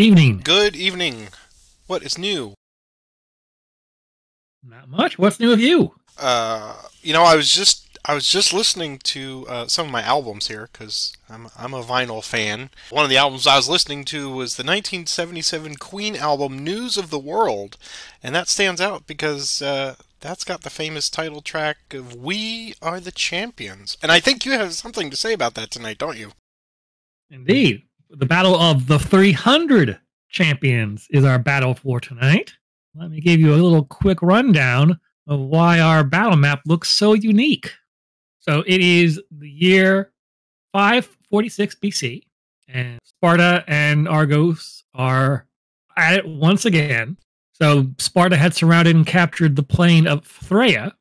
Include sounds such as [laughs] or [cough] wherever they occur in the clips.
Good evening. Good evening. What is new? Not much. What's new with you? Uh, you know, I was just I was just listening to uh, some of my albums here because I'm I'm a vinyl fan. One of the albums I was listening to was the 1977 Queen album "News of the World," and that stands out because uh, that's got the famous title track of "We Are the Champions," and I think you have something to say about that tonight, don't you? Indeed, the battle of the 300 champions is our battle for tonight. Let me give you a little quick rundown of why our battle map looks so unique. So it is the year 546 BC, and Sparta and Argos are at it once again. So Sparta had surrounded and captured the plain of Thyrea,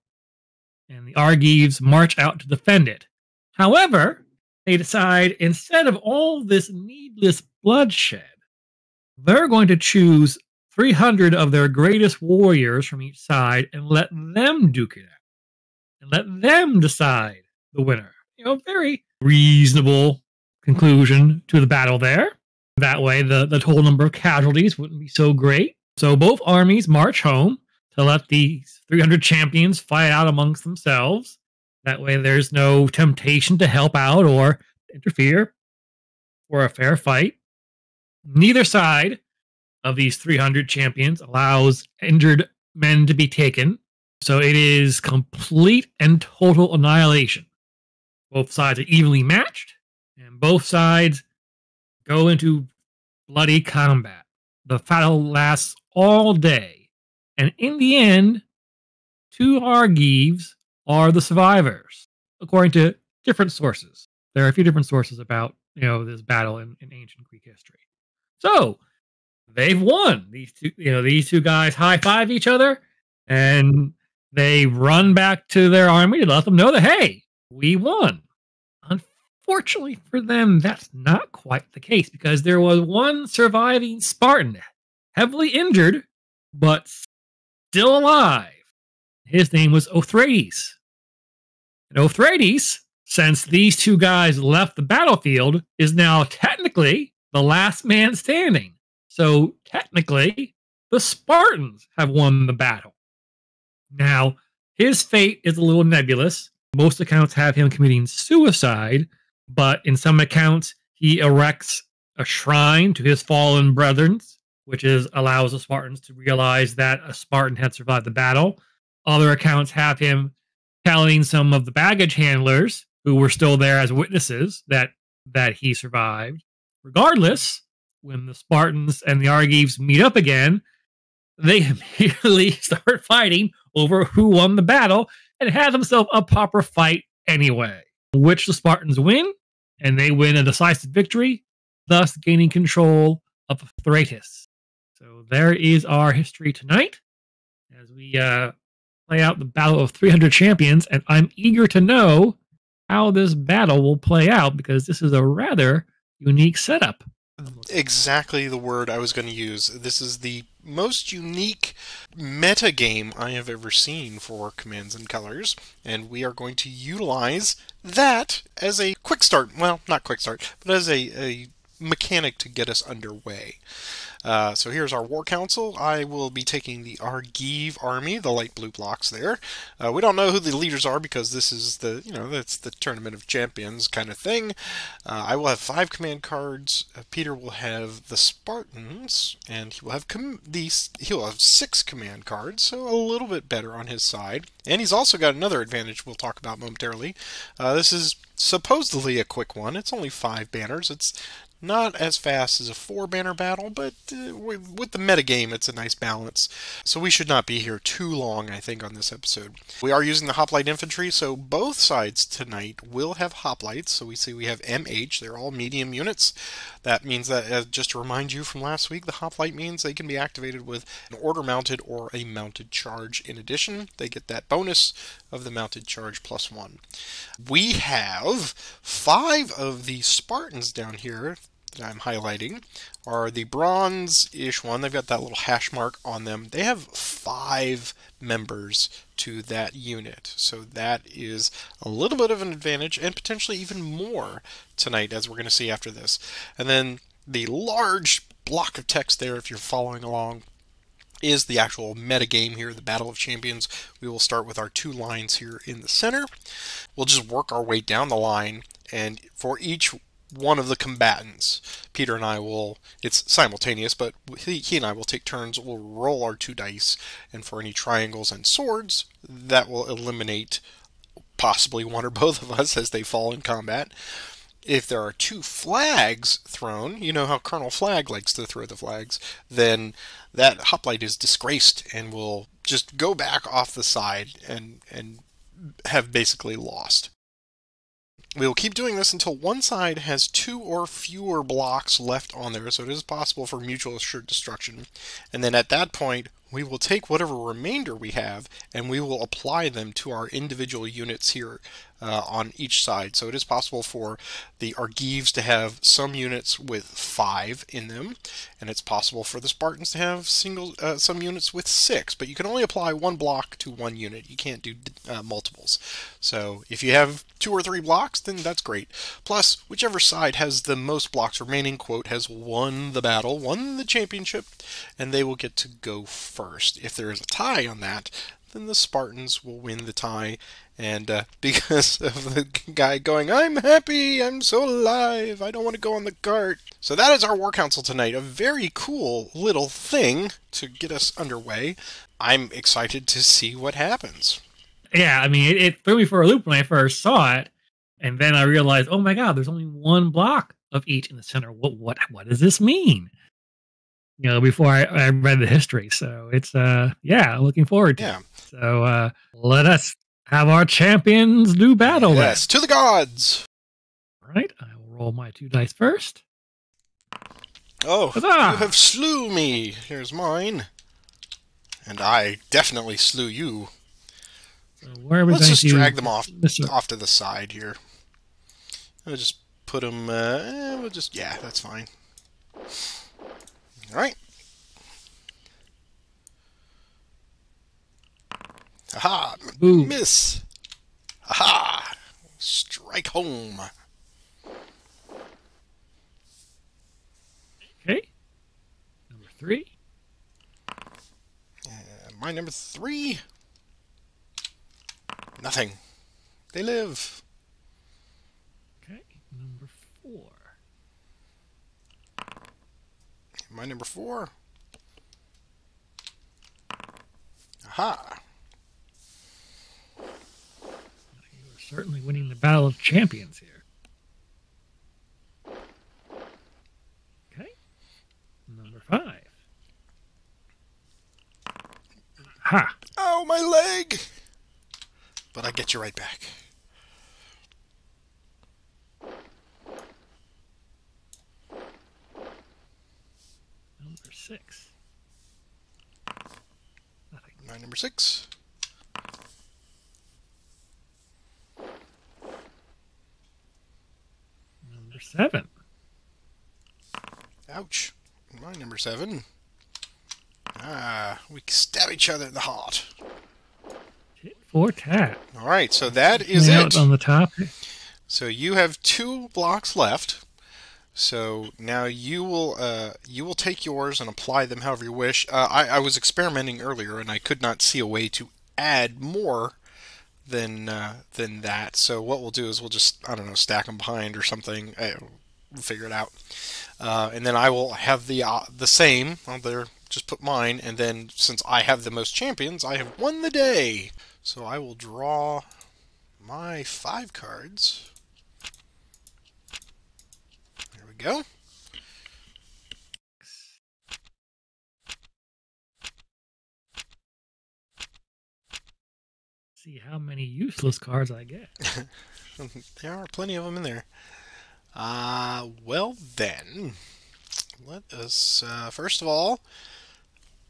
and the Argives march out to defend it. However, they decide instead of all this needless bloodshed, they're going to choose 300 of their greatest warriors from each side and let them duke it out and let them decide the winner. You know, very reasonable conclusion to the battle there. That way, the, the total number of casualties wouldn't be so great. So both armies march home to let these 300 champions fight out amongst themselves. That way, there's no temptation to help out or interfere for a fair fight. Neither side of these 300 champions allows injured men to be taken. So it is complete and total annihilation. Both sides are evenly matched, and both sides go into bloody combat. The battle lasts all day, and in the end, two Argives are the survivors, according to different sources. There are a few different sources about you know this battle in, in ancient Greek history. So they've won. These two, you know, these two guys high five each other, and they run back to their army to let them know that hey, we won. Unfortunately for them, that's not quite the case because there was one surviving Spartan, heavily injured, but still alive. His name was Othryades. And Othryades, since these two guys left the battlefield, is now technically the last man standing. So technically, the Spartans have won the battle. Now, his fate is a little nebulous. Most accounts have him committing suicide, but in some accounts, he erects a shrine to his fallen brethren, which is allows the Spartans to realize that a Spartan had survived the battle. Other accounts have him telling some of the baggage handlers who were still there as witnesses that that he survived. Regardless, when the Spartans and the Argives meet up again, they [laughs] immediately start fighting over who won the battle and have themselves a proper fight anyway, which the Spartans win, and they win a decisive victory, thus gaining control of Thyreatis. So there is our history tonight as we uh, play out the Battle of 300 Champions, and I'm eager to know how this battle will play out because this is a rather unique setup. Exactly the word I was going to use. This is the most unique meta game I have ever seen for Commands and Colors, and we are going to utilize that as a quick start. Well, not quick start, but as a, a mechanic to get us underway. Uh, so here's our War Council. I will be taking the Argive army, the light blue blocks there. Uh, we don't know who the leaders are because this is the, you know, that's the Tournament of Champions kind of thing. Uh, I will have five command cards. Uh, Peter will have the Spartans, and he will have these. He'll have six command cards, so a little bit better on his side. And he's also got another advantage we'll talk about momentarily. Uh, this is supposedly a quick one. It's only five banners. It's not as fast as a four banner battle, but uh, with the metagame, it's a nice balance. So we should not be here too long, I think, on this episode. We are using the Hoplite Infantry, so both sides tonight will have hoplites. So we see we have MH, they're all medium units. That means that, uh, just to remind you from last week, the hoplite means they can be activated with an order mounted or a mounted charge. In addition, they get that bonus of the mounted charge plus one. We have five of the Spartans down here I'm highlighting are the bronze-ish one. They've got that little hash mark on them. They have five members to that unit. So that is a little bit of an advantage and potentially even more tonight as we're going to see after this. And then the large block of text there if you're following along is the actual meta game here, the Battle of Champions. We will start with our two lines here in the center. We'll just work our way down the line, and for each one of the combatants, Peter and I will, it's simultaneous, but he, he and I will take turns, we'll roll our two dice, and for any triangles and swords, that will eliminate possibly one or both of us [laughs] as they fall in combat if there are two flags thrown, you know how Colonel Flag likes to throw the flags, then that hoplite is disgraced and will just go back off the side and and have basically lost. We will keep doing this until one side has two or fewer blocks left on there, so it is possible for mutual assured destruction. And then at that point, we will take whatever remainder we have and we will apply them to our individual units here uh, on each side. So it is possible for the Argives to have some units with five in them, and it's possible for the Spartans to have single uh, some units with six. But you can only apply one block to one unit. You can't do uh, multiples. So if you have two or three blocks, then that's great. Plus, whichever side has the most blocks remaining, quote, has won the battle, won the championship, and they will get to go first. If there is a tie on that, then the Spartans will win the tie. And uh, [laughs] because of the guy going, I'm happy, I'm so alive, I don't want to go on the cart. So that is our War Council tonight. A very cool little thing to get us underway. I'm excited to see what happens. Yeah, I mean, it, it threw me for a loop when I first saw it. And then I realized, oh my God, there's only one block of each in the center. What what what does this mean? You know, before I, I read the history. So it's uh yeah, looking forward to Yeah. it. So uh let us have our champions do battle. then. Yes, to the gods. All right, I will roll my two dice first. Oh, Huzzah! you have slew me. Here's mine. And I definitely slew you. So where Let's just drag them off off to the side here. I'll just put them. Uh, we'll just yeah, that's fine. All right. Aha! Boom. Miss. Aha! Strike home. Okay. Number three. And my number three. Nothing. They live. Okay. Number four. My number four. Aha! You are certainly winning the battle of champions here. Okay. Number five. Ha! Oh, my leg! But I get you right back. Number six. Nothing. My number six. Number seven. Ouch. My number seven. Ah, we stab each other in the heart. Tit for tat. All right, so that is Nailed it. on the top. So you have two blocks left. So now you will uh, you will take yours and apply them however you wish. Uh, I, I was experimenting earlier and I could not see a way to add more than uh, than that. So what we'll do is we'll just I don't know stack them behind or something. Uh, we'll figure it out. Uh, and then I will have the uh, the same. Well, there, just put mine. And then since I have the most champions, I have won the day. So I will draw my five cards. There we go. See how many useless cards I get. [laughs] there are plenty of them in there. Uh, well then, let us uh, first of all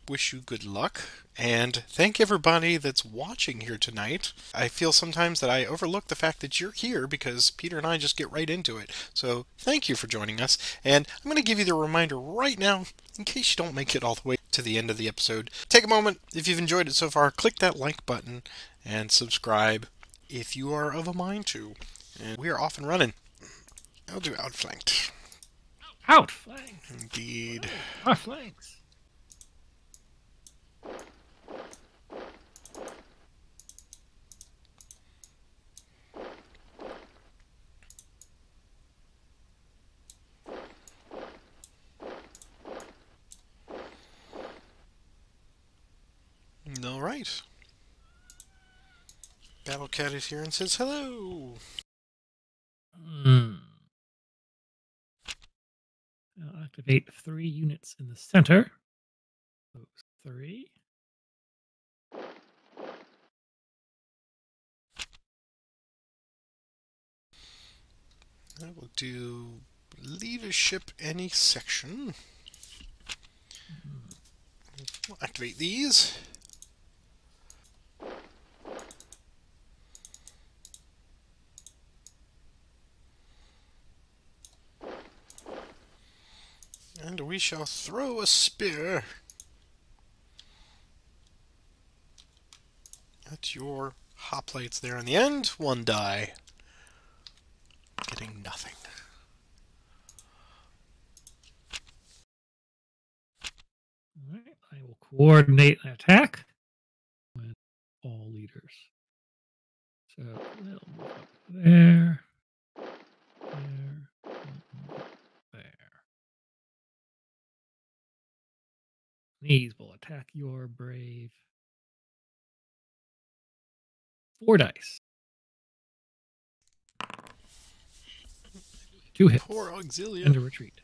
wish you good luck and thank everybody that's watching here tonight. I feel sometimes that I overlook the fact that you're here because Peter and I just get right into it. So thank you for joining us, and I'm going to give you the reminder right now in case you don't make it all the way to the end of the episode. Take a moment if you've enjoyed it so far, click that like button and subscribe if you are of a mind to. And we are off and running. I'll do outflanked. Outflanked. Indeed. Our All right. Battle Cat is here and says hello. Hmm. I'll activate three units in the center. Those three. I will do leadership any section. We'll activate these. And we shall throw a spear at your hoplites there in the end. One die. Getting nothing. All right. I will coordinate an attack with all leaders. So. There. and There. These will attack your brave. Four dice. Two hits. Poor Auxilia. And a retreat.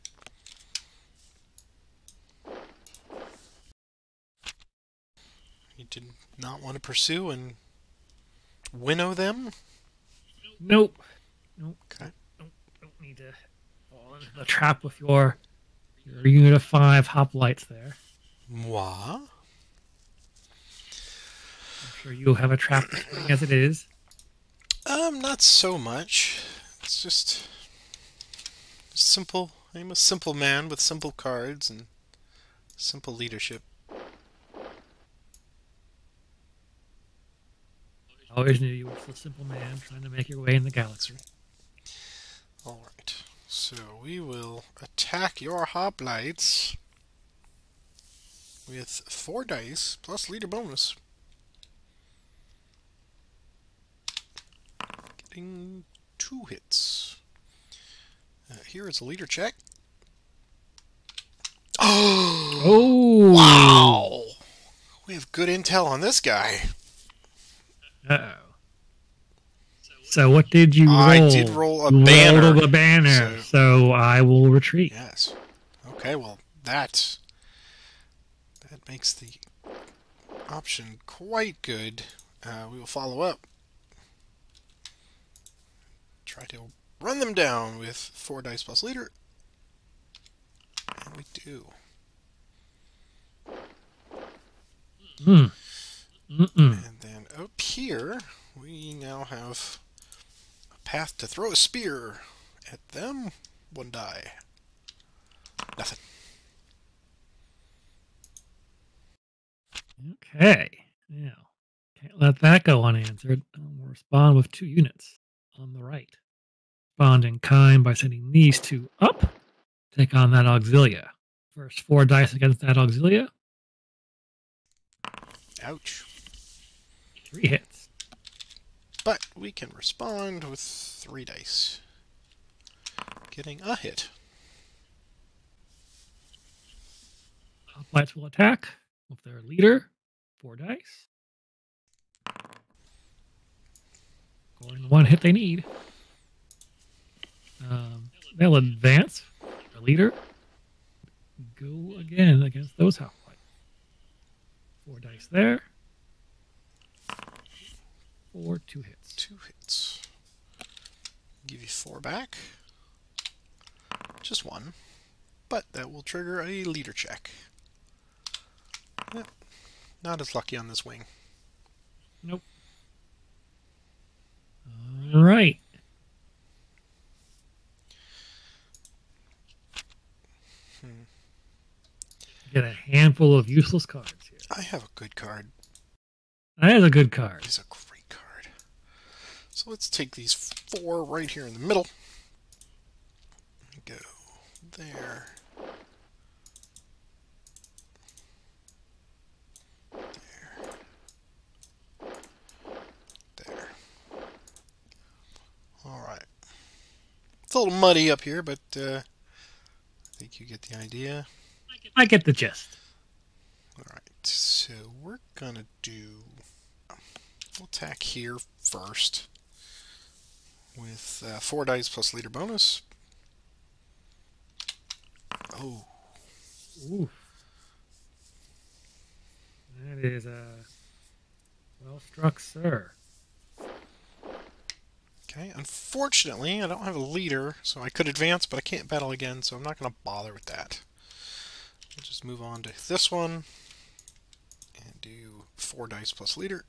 You did not want to pursue and winnow them? Nope. Nope. Okay. Nope. Don't need to fall into the trap with your your unit of five hoplites there. Moi? I'm sure you'll have a trap as it is. Um, not so much. It's just simple. I'm a simple man with simple cards and simple leadership. I always knew you were a simple man trying to make your way in the galaxy. Alright, so we will attack your hoplites with four dice plus leader bonus. Getting two hits. Uh, here is a leader check. Oh! [gasps] Oh! Wow! We have good intel on this guy. Uh oh. So what did you roll? I did roll a You banner. Rolled a banner. so- So I will retreat. Yes. Okay, well, that that makes the option quite good. Uh, we will follow up. Try to run them down with four dice plus leader. And we do. Hmm. Mm-mm. And then up here, we now have a path to throw a spear at them. One die. Nothing. Okay. Now, can't let that go unanswered. I'll respond with two units on the right. Respond in kind by sending these two up. Take on that auxilia. First four dice against that auxilia. Ouch. Three hits. But we can respond with three dice. Getting a hit. Hoplites will attack with their leader. Four dice. Going the one hit they need. Um, they'll advance. Their leader. Go again against those hoplites. Four dice there. Four, two hits. Two hits. Give you four back. Just one. But that will trigger a leader check. Yep. Not as lucky on this wing. Nope. All right. Hmm. Get a handful of useless cards here. I have a good card. That is a good card. He's a great card. So let's take these four right here in the middle. Go. There. There. Alright. It's a little muddy up here, but uh, I think you get the idea. I get the gist. Alright, so we're gonna do... We'll attack here first with uh, four dice plus leader bonus. Oh, Ooh. That is a well struck, sir. Okay. Unfortunately, I don't have a leader, so I could advance, but I can't battle again, so I'm not going to bother with that. We'll just move on to this one and do four dice plus leader.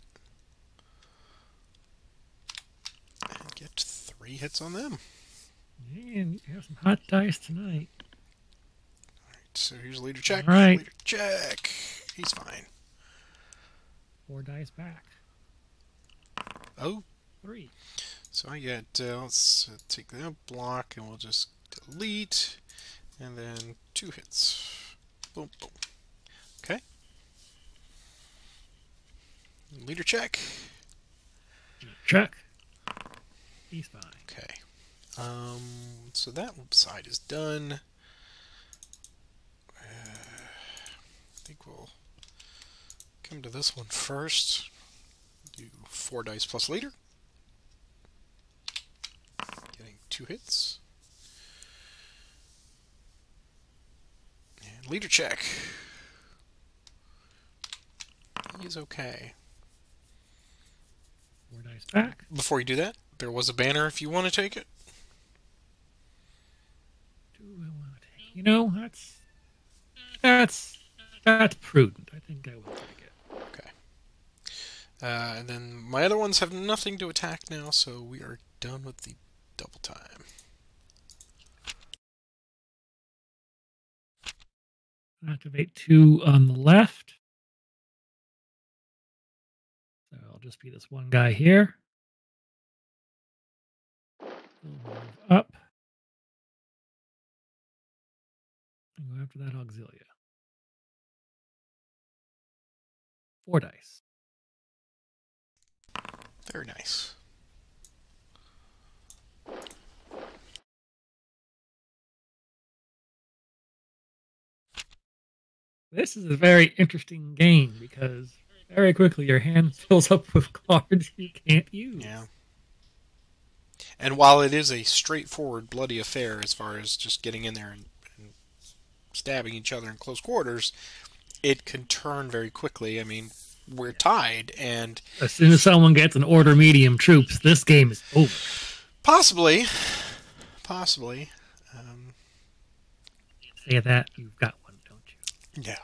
And get three hits on them. Man, you have some hot dice tonight. Alright, so here's leader check. All right. Leader check. He's fine. Four dice back. Oh, Three. So I get, uh, let's take that block and we'll just delete. And then two hits. Boom, boom. Okay. Leader check. Check. He's fine. Okay. Um, so that side is done. Uh, I think we'll come to this one first. Do four dice plus leader. Getting two hits. And leader check. He's okay. Four dice back. Before you do that, there was a banner if you want to take it. Do I want to take? You know, that's that's that's prudent. I think I will take it. Okay. Uh, and then my other ones have nothing to attack now, so we are done with the double time. Activate two on the left. So I'll just be this one guy here. We'll move up. And go after that auxilia. Four dice. Very nice. This is a very interesting game because very quickly your hand [laughs] fills up with cards you can't use. Yeah. And while it is a straightforward, bloody affair as far as just getting in there and, and stabbing each other in close quarters, it can turn very quickly. I mean, we're tied, and As soon as someone gets an order medium troops, this game is over. possibly, possibly, um, Say that, you've got one. No.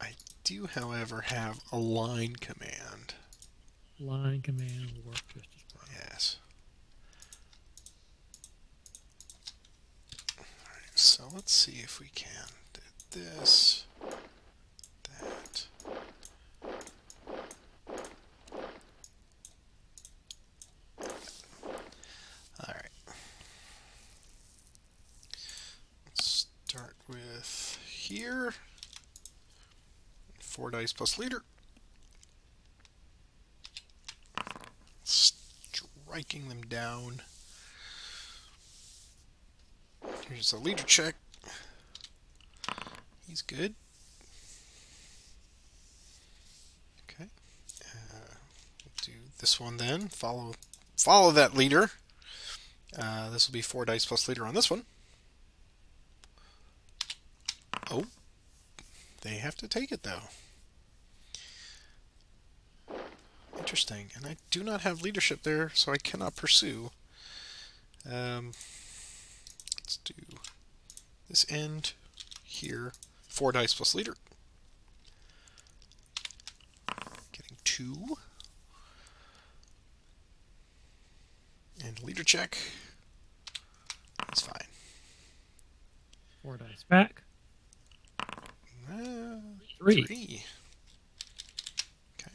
I do, however, have a line command. Line command will work just as well. Yes. Alright, so let's see if we can do this, that. Alright. Let's start with here. Four dice plus leader. Striking them down. Here's a leader check. He's good. Okay. Uh, do this one then. Follow, follow that leader. Uh, this will be four dice plus leader on this one. Oh, they have to take it though. Interesting. And I do not have leadership there, so I cannot pursue. Um, let's do this end here. Four dice plus leader. Getting two. And leader check. It's fine. Four dice back. Three. Three. Okay.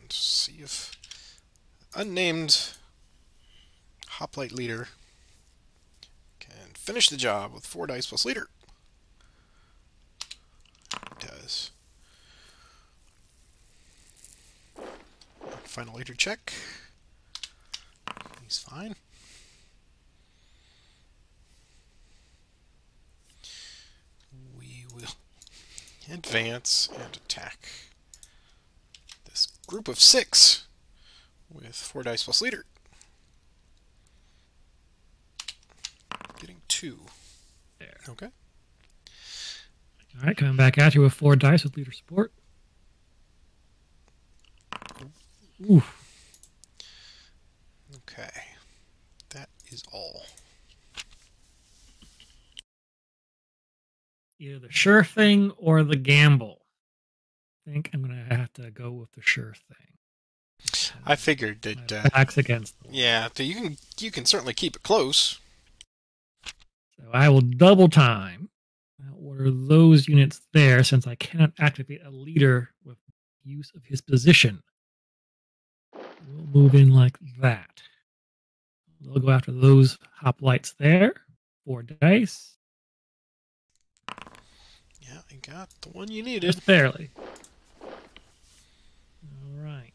And see if unnamed hoplite leader can finish the job with four dice plus leader. It does. Final leader check. He's fine. We will advance and attack this group of six with four dice plus leader. Getting two. There. Okay. All right, coming back at you with four dice with leader support. Ooh, Okay. That is all. Either the sure thing or the gamble. I think I'm gonna have to go with the sure thing. I figured that. Uh, back's against. yeah, so you can you can certainly keep it close. So I will double time. I'll order those units there since I cannot activate a leader with use of his position. We'll move in like that. We'll go after those hoplites there. Four dice. Got the one you needed. Just barely. All right.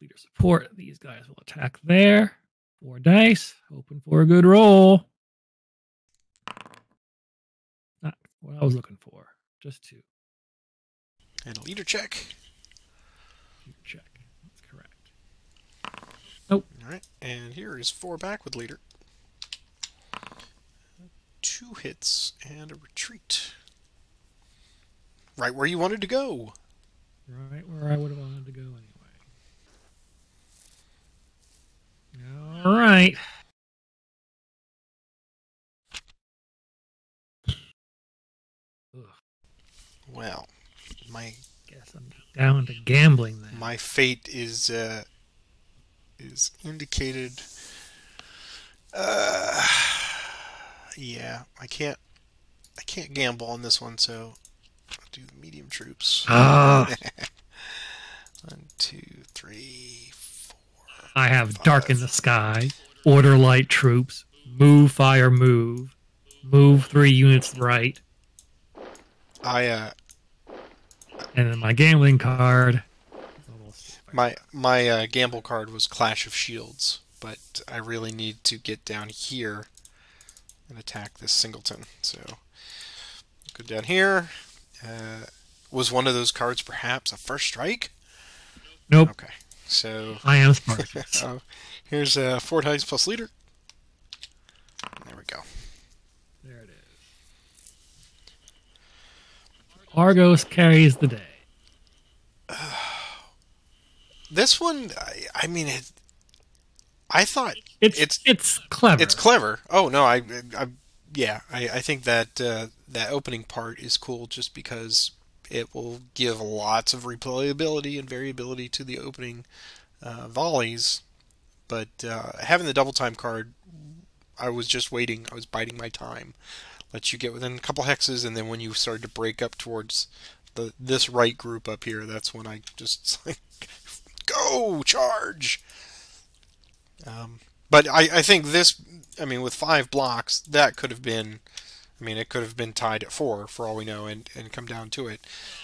Leader support, these guys will attack there. Four dice, hoping for a good roll. Not what I was looking for. Just two. And a leader check. Leader Check. That's correct. Nope. All right, and here is four back with leader. Two hits and a retreat. Right where you wanted to go. Right where I would have wanted to go anyway. All right. Ugh, Well, my guess I'm down to gambling then. my fate is uh, is indicated. Uh, yeah, I can't I can't gamble on this one, so I'll do the medium troops. Ah, [laughs] One, two, three, four. I have dark in the sky, order light troops, move fire move, move three units right, I uh and then my gambling card. my my uh, gamble card was Clash of Shields, but I really need to get down here and attack this singleton. So go down here. Uh, was one of those cards perhaps a first strike? Nope, Okay, so I am Spartacus. [laughs] uh, here's uh, four dice plus leader. There we go. there it is. Argos carries the day. [sighs] This one, I, I mean, it, I thought It's It's- it's clever. It's clever. Oh no, I, I yeah, I, I think that uh, that opening part is cool just because it will give lots of replayability and variability to the opening uh, volleys. But uh, having the double time card, I was just waiting. I was biding my time. Let you get within a couple hexes, and then when you started to break up towards the this right group up here, that's when I just [laughs] like go charge. Um, but I, I think this, I mean, with five blocks, that could have been, I mean, it could have been tied at four for all we know, and, and come down to it.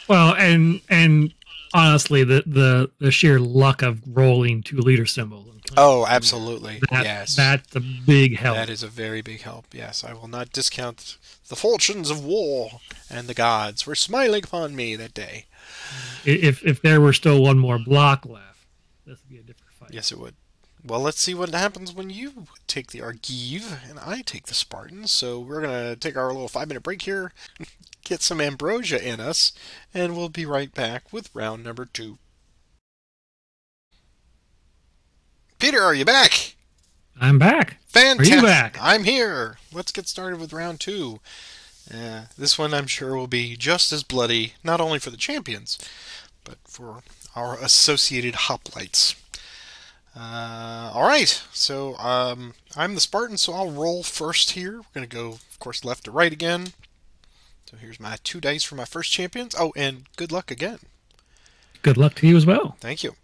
Well, and and honestly, the the the sheer luck of rolling two leader symbols. and playing Oh, two, absolutely. that- yes. that's a big help. That is a very big help. Yes, I will not discount the fortunes of war and the gods were smiling upon me that day. if if there were still one more block left, this would be a different fight. Yes, it would. Well, let's see what happens when you take the Argive and I take the Spartans. So we're gonna take our little five minute break here, [laughs] get some ambrosia in us, and we'll be right back with round number two. Peter, are you back? I'm back. Fantastic. Are you back? I'm here. Let's get started with round two. Uh, this one I'm sure will be just as bloody, not only for the champions, but for our associated hoplites. Uh, all right, so um, I'm the Spartan, so I'll roll first here. We're going to go, of course, left to right again. So here's my two dice for my first champions. Oh, and good luck again. Good luck to you as well. Thank you.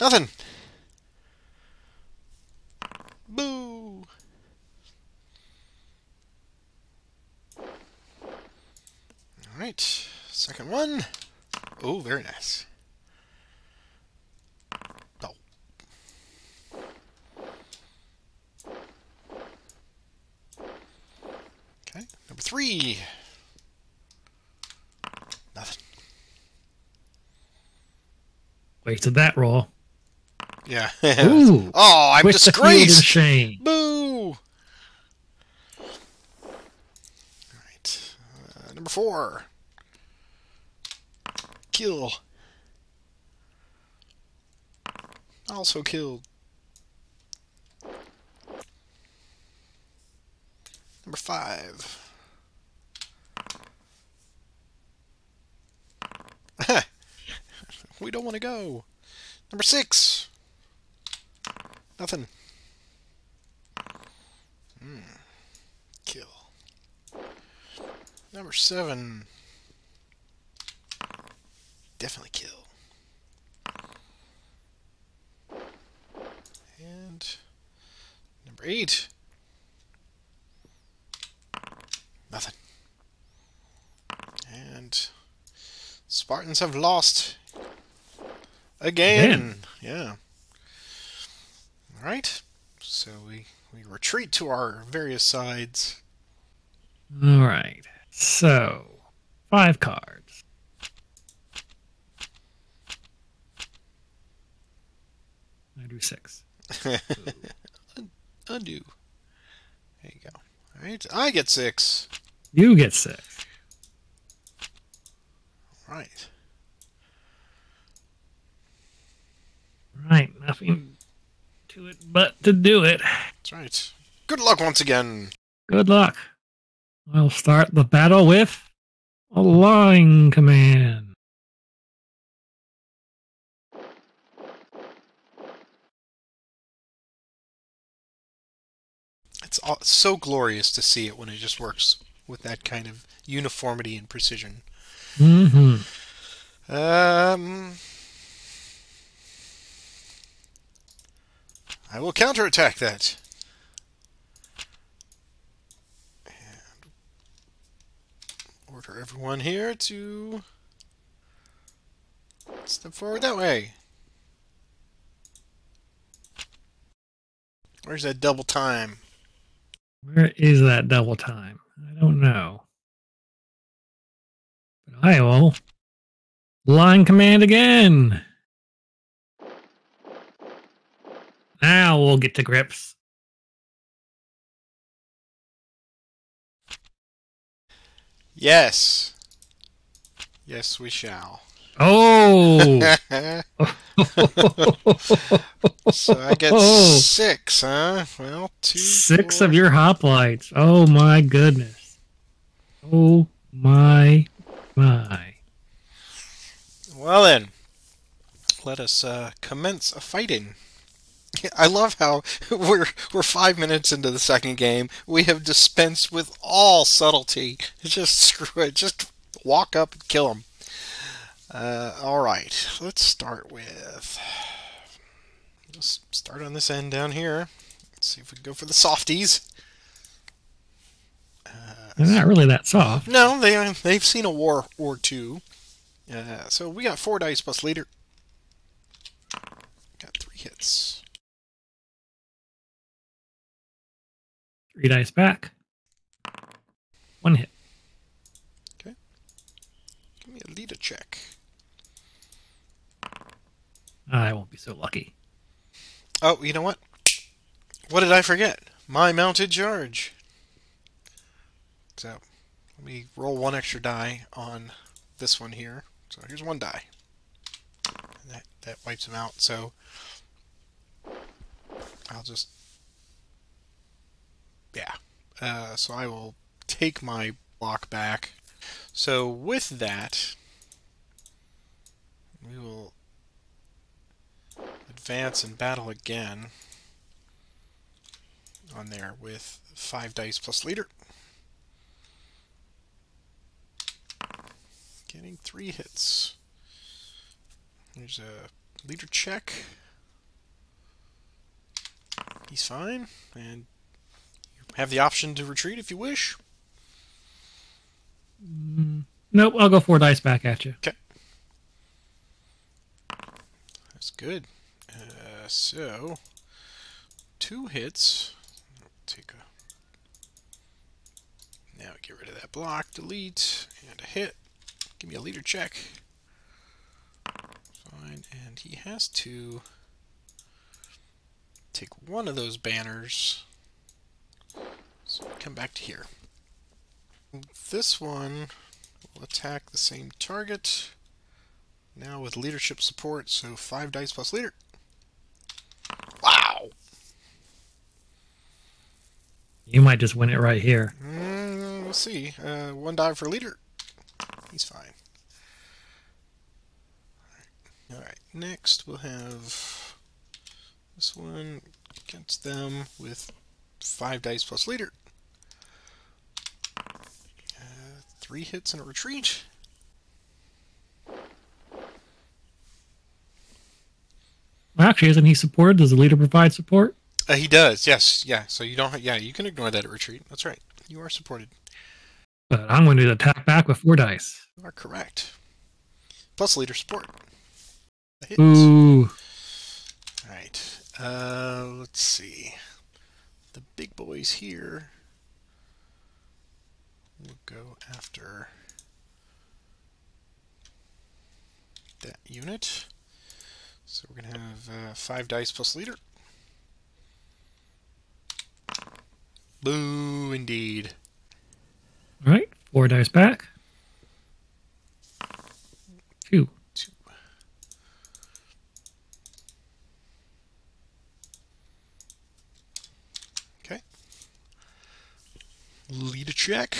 Nothing. Boo. All right, second one. Oh, very nice. Three. Nothing. Wasted that roll. Yeah. Ooh. [laughs] oh, I'm With the field disgraced. shame. Boo! Alright. Uh, number four. Kill. Also killed. Number five. We don't want to go. Number six. Nothing. Hmm. Kill. Number seven. Definitely kill. And number eight. Nothing. And Spartans have lost again. Again. Yeah. All right. So we we retreat to our various sides. All right. So, five cards. I do six. [laughs] Undo. There you go. All right. I get six. You get six. All right. Right. Nothing to it but to do it. That's right. Good luck once again. Good luck. I'll start the battle with a line command. It's all, so glorious to see it when it just works with that kind of uniformity and precision. hmm Um, I will counterattack that. And order everyone here to step forward that way. Where's that double time? Where is that double time? I don't know. But I will line command again. Now we'll get to grips. Yes. Yes, we shall. Oh! [laughs] so I get Oh. six, huh? Well, two. Six four- of your hoplites. Oh my goodness. Oh my my. Well then, let us uh, commence a fighting. I love how [laughs] we're we're five minutes into the second game. We have dispensed with all subtlety. [laughs] Just screw it. Just walk up and kill them. Uh, all right. Let's start with. Let's start on this end down here. Let's see if we can go for the softies. They're not really that soft. No, they they've seen a war or two. Uh, so we got four dice plus leader. Got three hits. Three dice back. One hit. Okay. Give me a leader check. I won't be so lucky. Oh, you know what? What did I forget? My mounted charge. So let me roll one extra die on this one here. So here's one die. And that that wipes him out. So I'll just. Uh, so I will take my block back. So with that, we will advance and battle again on there with five dice plus leader. Getting three hits. There's a leader check. He's fine, and have the option to retreat if you wish. Mm, Nope, I'll go four dice back at you. Okay. That's good. Uh, so, two hits. Take a. Now get rid of that block, delete, and a hit. Give me a leader check. Fine, and he has to take one of those banners. So come back to here. This one will attack the same target. Now with leadership support, so five dice plus leader. Wow! You might just win it right here. Mm, we'll see. Uh, one die for leader. He's fine. Alright, next we'll have this one against them with five dice plus leader. Uh, three hits and a retreat. Actually, isn't he supported? Does the leader provide support? Uh, he does, yes, yeah. So you don't, yeah, you can ignore that at retreat. That's right. You are supported. But I'm going to attack back with four dice. You are correct. Plus leader support. Ooh. Right. Uh, let's see. The big boys here will go after that unit. So we're going to have uh, five dice plus leader. Boo, indeed. All right, four dice back. Two. Two. Okay. Lead a check.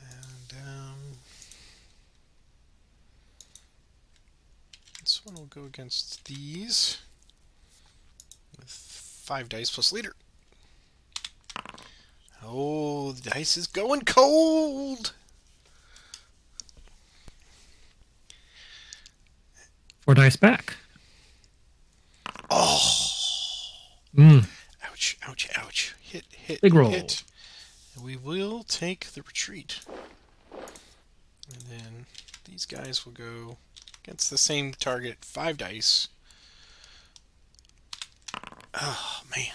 And um, will go against these with five dice plus leader. Oh, the dice is going cold. Four dice back. Oh, Mm. ouch, ouch, ouch. Hit, hit, Big roll. hit. And we will take the retreat. And then these guys will go against the same target, five dice. Oh, man.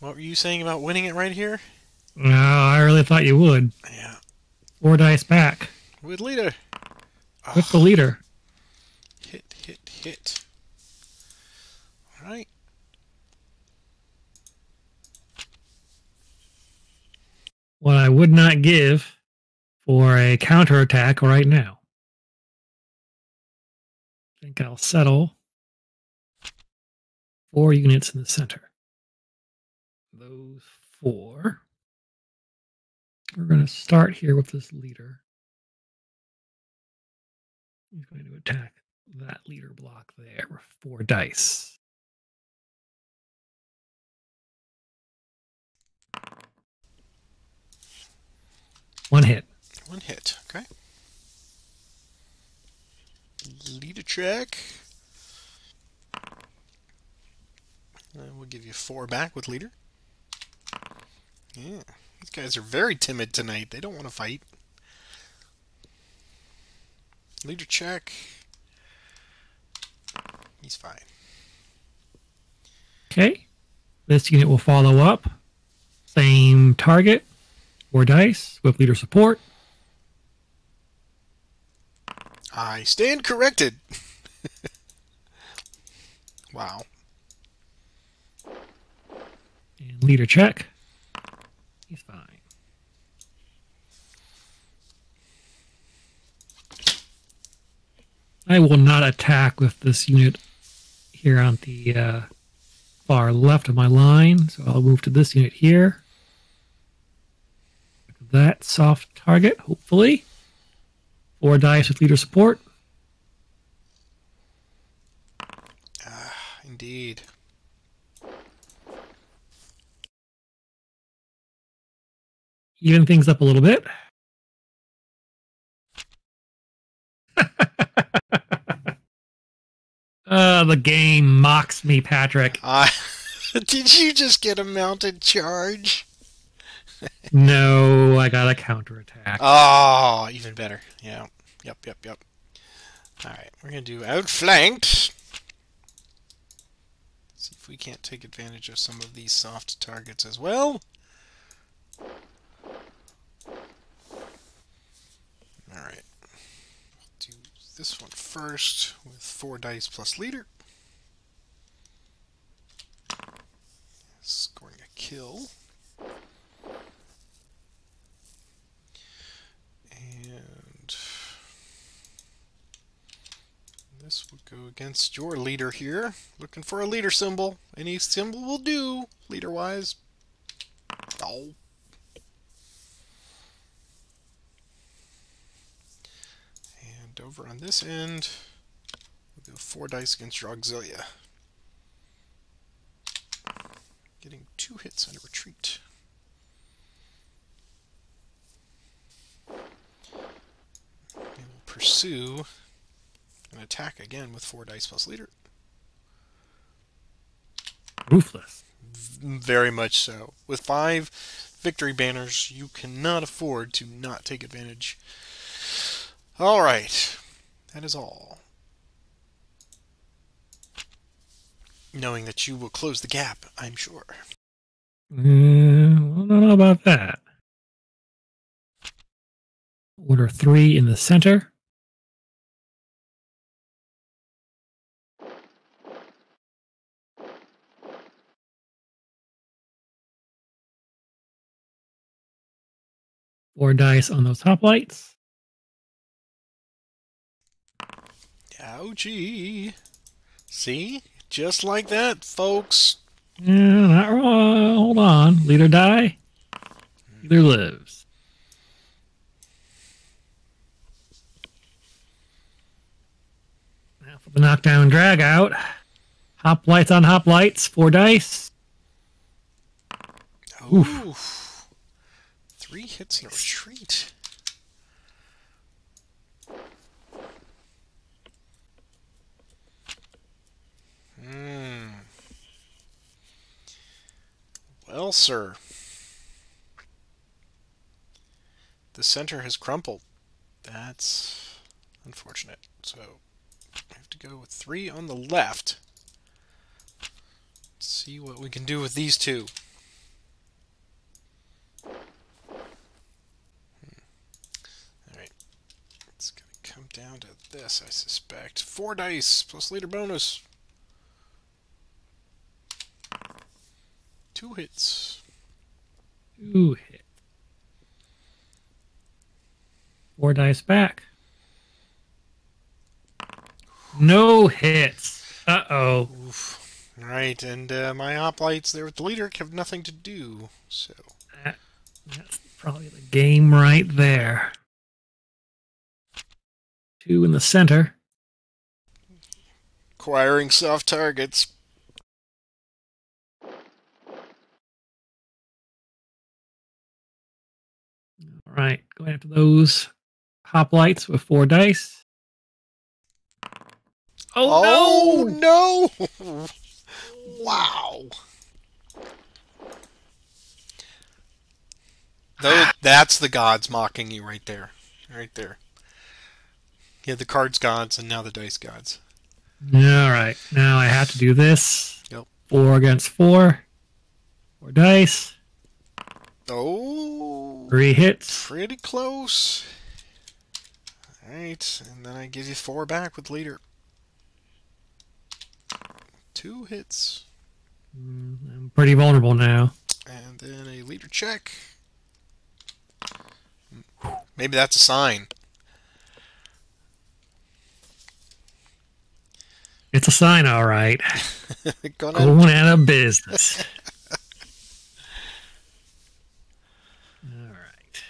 What were you saying about winning it right here? No, I really thought you would. Yeah. Four dice back With leader. with the leader. Ah. Hit, hit, hit. All right. What I would not give for a counterattack right now. I think I'll settle four units in the center. Those four. We're going to start here with this leader. He's going to attack that leader block there with four dice. One hit. One hit. Okay. Lead a check. And we'll give you four back with leader. Yeah. These guys are very timid tonight. They don't want to fight. Leader check. He's fine. Okay. This unit will follow up. Same target. Four dice with leader support. I stand corrected. [laughs] wow. And leader check. He's fine. I will not attack with this unit here on the uh, far left of my line. So I'll move to this unit here. That soft target, hopefully. Four dice with leader support. Ah, indeed. even things up a little bit. uh, [laughs] the game mocks me, Patrick. I [laughs] Did you just get a mounted charge? no, I got a counterattack. Oh, even better. Yeah. Yep, yep, yep. Alright, we're going to do outflanked. See if we can't take advantage of some of these soft targets as well. Alright. We'll do this one first with four dice plus leader. Scoring a kill. This would go against your leader here. Looking for a leader symbol. Any symbol will do, leader-wise. Oh. And over on this end, we'll go four dice against your auxilia. Getting two hits and a retreat. We will pursue an attack again with four dice plus leader. Ruthless. Very much so. With five victory banners, you cannot afford to not take advantage. All right. That is all. Knowing that you will close the gap, I'm sure. Uh, I don't know about that. Order three in the center. Four dice on those hoplites. Ouchie. See? Just like that, folks. Yeah, not wrong. Hold on. Leader die. Leader lives. Now for the knockdown drag out. Hoplites on hoplites. Four dice. Ooh. Three hits and a retreat. Hmm. Well, sir. The center has crumpled. That's unfortunate. So, I have to go with three on the left. Let's see what we can do with these two. Alright. It's going to come down to this, I suspect. Four dice plus leader bonus. Two hits. Two hit. Four dice back. No hits. Uh oh. Oof. Right, and uh, my hoplites there with the leader have nothing to do. So, That, that's probably the game right there. Two in the center. acquiring soft targets. All right, going after those hoplites with four dice. Oh, Oh, no! no! [laughs] wow. Though that's the gods mocking you right there. Right there. Had the cards gods and now the dice gods. All right, now I have to do this. Yep. Four against four. Four dice. Oh, Three hits. pretty close. Alright, and then I give you four back with leader. Two hits. Mm, I'm pretty vulnerable now. And then a leader check. Maybe that's a sign. It's a sign, all right. [laughs] Gonna, Going out of business. [laughs] all right.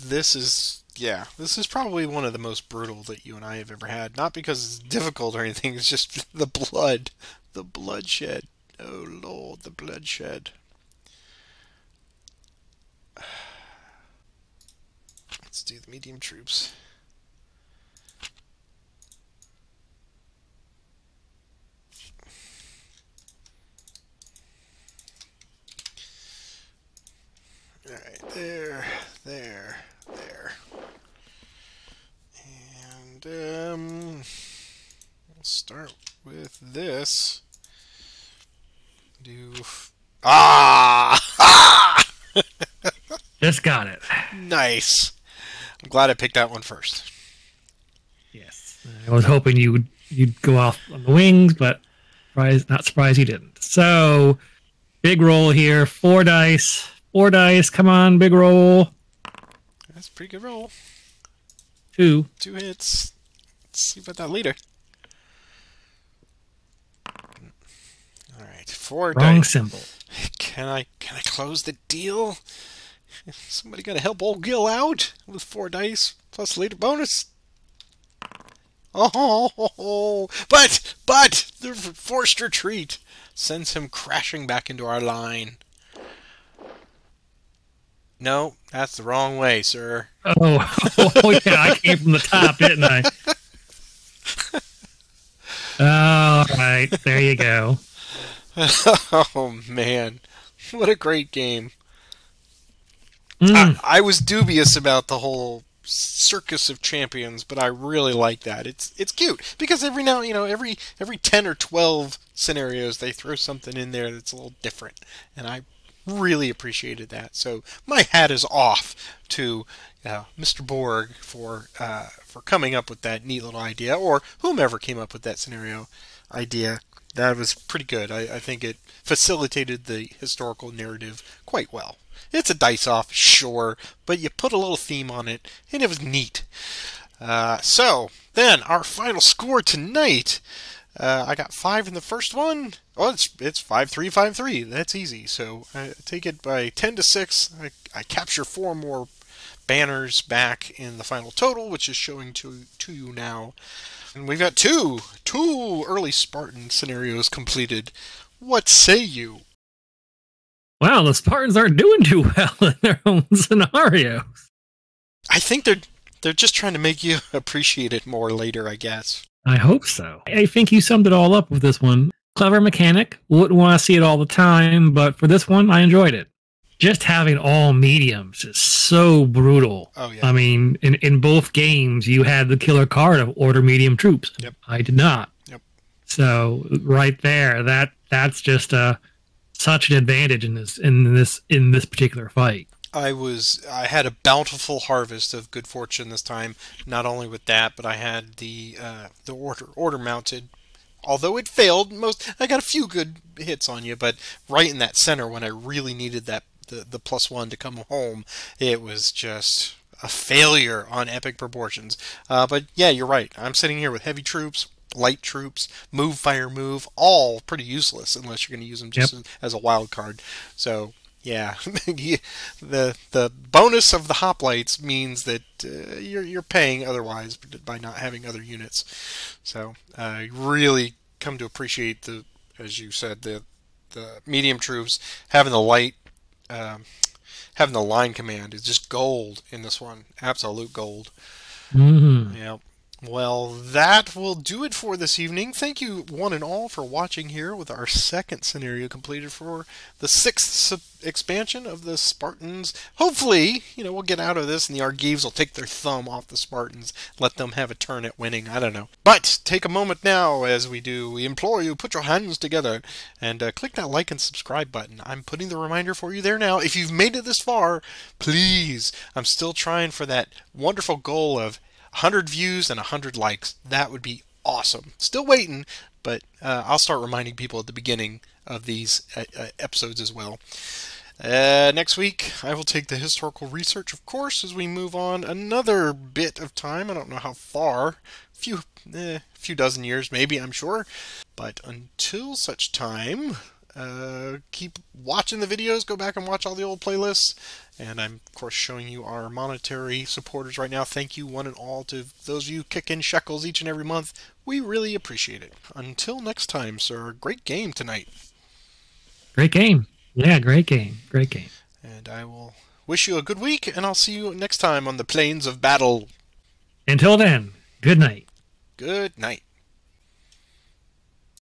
this is, yeah, this is probably one of the most brutal that you and I have ever had. Not because it's difficult or anything, it's just [laughs] the blood. The bloodshed. Oh, Lord, the bloodshed. [sighs] Let's do the medium troops. Alright, there, there, there. And, um, we'll start with this. Do. Ah! ah! [laughs] Just got it. nice. I'm glad I picked that one first. Yes. I was hoping you would you'd go off on the wings, but surprised, not surprised you didn't. So, big roll here. Four dice. Four dice. Come on, big roll. That's a pretty good roll. Two. Two hits. Let's see about that leader. All right, four Wrong dice. symbol. Can I can I close the deal? Somebody got to help old Gil out with four dice plus leader bonus. Oh, but but the forced retreat sends him crashing back into our line. No, that's the wrong way, sir. Oh, [laughs] oh yeah, I came from the top, didn't I? All right, there you go. [laughs] oh man, what a great game! Mm, I, I was dubious about the whole circus of champions, but I really like that. It's it's cute because every now you know every every ten or twelve scenarios they throw something in there that's a little different, and I really appreciated that. So my hat is off to uh, Mr. Borg for uh, for coming up with that neat little idea, or whomever came up with that scenario idea. That was pretty good. I, I think it facilitated the historical narrative quite well. It's a dice off, sure, but you put a little theme on it, and it was neat. Uh, so, then, our final score tonight. Uh, I got five in the first one. Oh, it's it's five three five three. That's easy. So I take it by ten to six. I, I capture four more banners back in the final total, which is showing to to you now. And we've got two two early Spartan scenarios completed. What say you? wow, the Spartans aren't doing too well [laughs] in their own scenarios. I think they're they're just trying to make you [laughs] appreciate it more later, I guess. I hope so. I think you summed it all up with this one. Clever mechanic. Wouldn't want to see it all the time, but for this one, I enjoyed it. Just having all mediums is so brutal. Oh yeah. I mean, in, in both games, you had the killer card of order medium troops. Yep. I did not. Yep. So right there, that that's just uh, such an advantage in this in this in this particular fight. I was I had a bountiful harvest of good fortune this time. Not only with that, but I had the uh, the order order mounted. Although it failed, most I got a few good hits on you, but right in that center when I really needed that the, the plus one to come home, it was just a failure on epic proportions. Uh, but yeah, you're right. I'm sitting here with heavy troops, light troops, move, fire, move, all pretty useless unless you're going to use them just Yep. as, as a wild card. So yeah, [laughs] the the bonus of the hoplites means that uh, you're you're paying otherwise by not having other units. So I really come to appreciate the, as you said, the the medium troops having the light, um, having the line command is just gold in this one, absolute gold. hmm Yeah. Well, that will do it for this evening. Thank you, one and all, for watching here with our second scenario completed for the sixth expansion of the Spartans. Hopefully, you know, we'll get out of this and the Argives will take their thumb off the Spartans, let them have a turn at winning. I don't know. But take a moment now, as we do, we implore you, put your hands together and uh, click that like and subscribe button. I'm putting the reminder for you there now. If you've made it this far, please, I'm still trying for that wonderful goal of 100 views and 100 likes. That would be awesome. Still waiting, but uh, I'll start reminding people at the beginning of these uh, uh, episodes as well. Uh, next week, I will take the historical research, of course, as we move on another bit of time. I don't know how far, few, eh, few dozen years, maybe. I'm sure. But until such time, uh, keep watching the videos. Go back and watch all the old playlists. And I'm, of course, showing you our monetary supporters right now. Thank you, one and all, to those of you kick in shekels each and every month. We really appreciate it. Until next time, sir, great game tonight. Great game. Yeah, great game. Great game. And I will wish you a good week, and I'll see you next time on the Plains of Battle. Until then, good night. Good night.